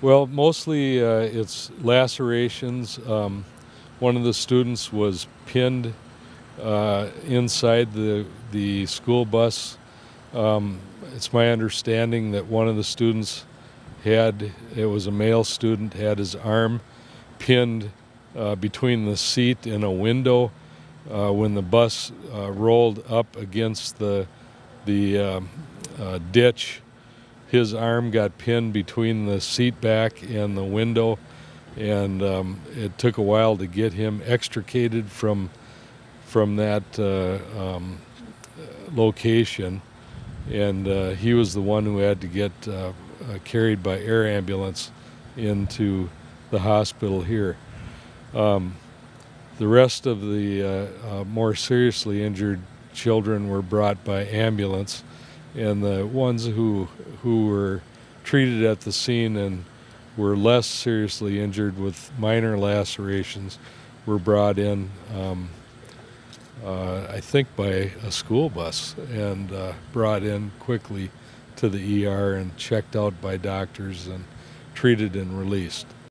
Well, mostly uh, it's lacerations. Um, one of the students was pinned uh, inside the the school bus. Um, it's my understanding that one of the students had it was a male student had his arm pinned uh, between the seat and a window uh, when the bus uh, rolled up against the the um, uh, ditch. His arm got pinned between the seat back and the window, and um, it took a while to get him extricated from from that uh, um, location. And uh, he was the one who had to get uh, carried by air ambulance into the hospital here. Um, the rest of the uh, uh, more seriously injured children were brought by ambulance, and the ones who who were treated at the scene and were less seriously injured with minor lacerations were brought in. Um, uh, I think by a school bus and uh, brought in quickly to the ER and checked out by doctors and treated and released.